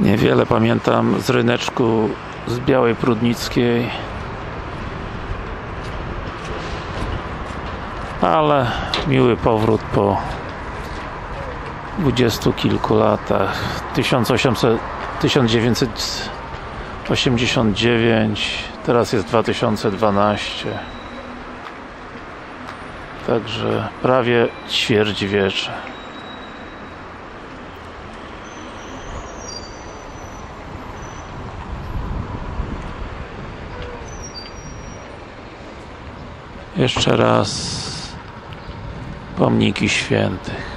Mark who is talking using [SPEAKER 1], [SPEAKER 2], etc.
[SPEAKER 1] Niewiele pamiętam z ryneczku z Białej Prudnickiej. Ale miły powrót po dwudziestu kilku latach. 1800, 1989 teraz jest 2012 także prawie ćwierćwiecze jeszcze raz pomniki świętych